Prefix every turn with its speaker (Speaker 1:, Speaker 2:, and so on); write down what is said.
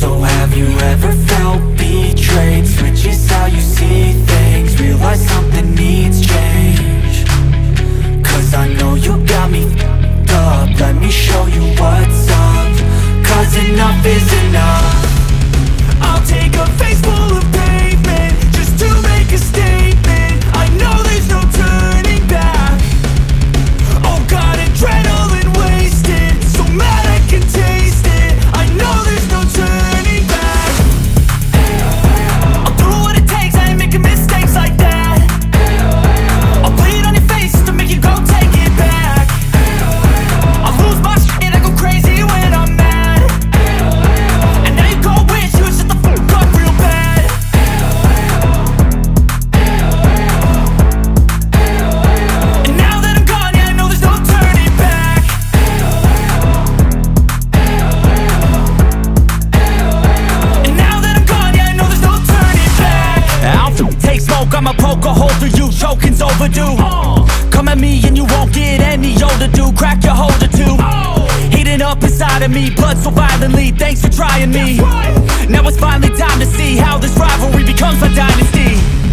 Speaker 1: So have you ever felt betrayed? Switches how you see things Realize overdue Come at me and you won't get any older, dude, crack your holder too. Heating up inside of me, blood so violently, thanks for trying me. Now it's finally time to see how this rivalry becomes my dynasty